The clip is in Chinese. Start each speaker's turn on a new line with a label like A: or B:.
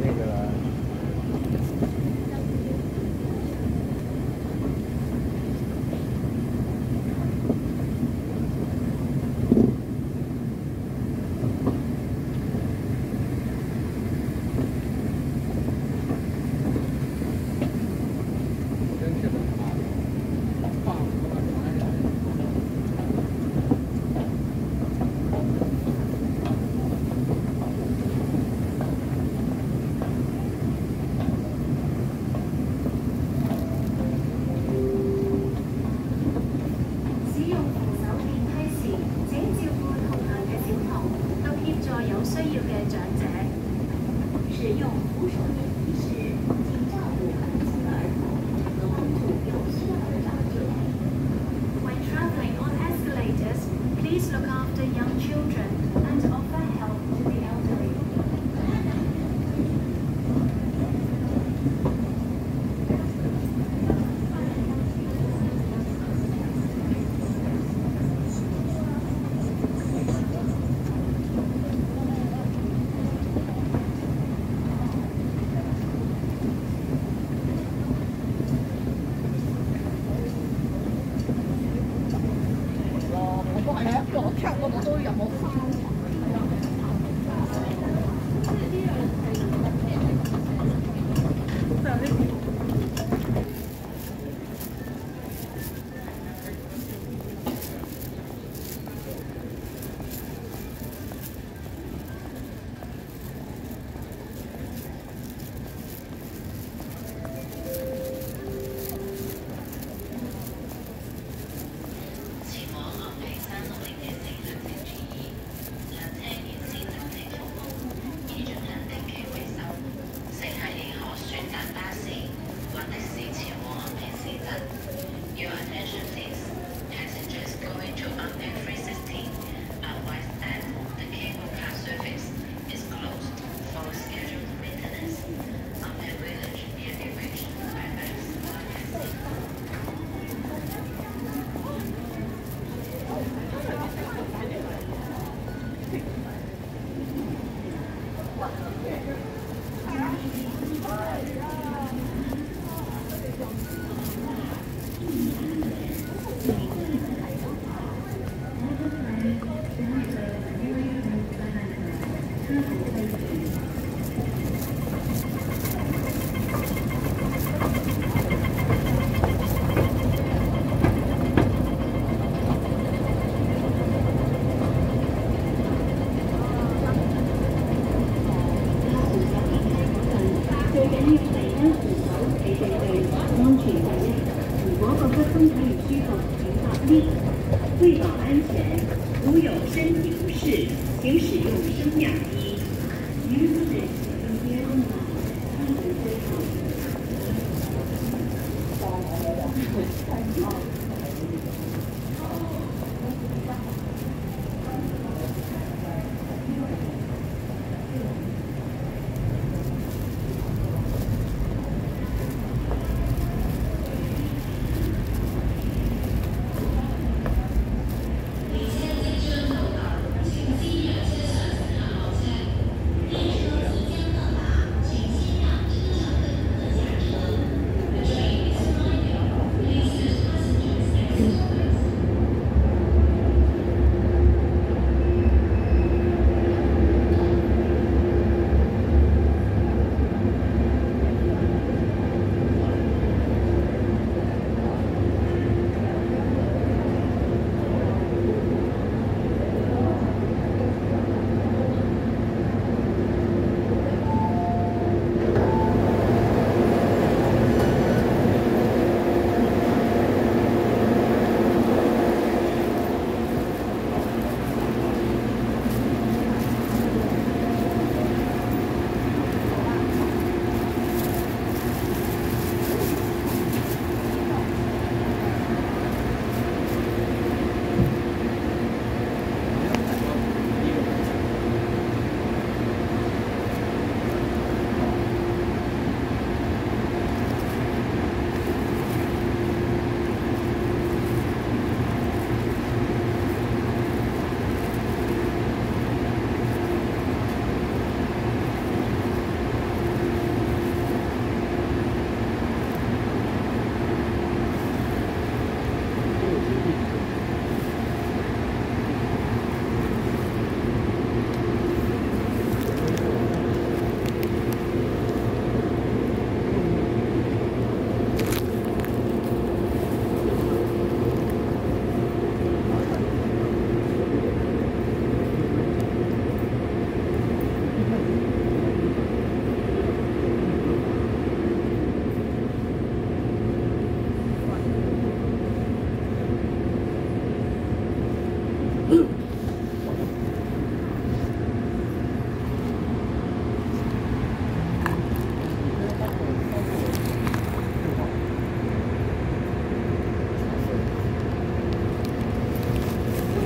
A: 那个。
B: 我唔多入好。为保安全，如有身体不适，请使用升降机。女
C: 士，
B: 您好，请直接上。三、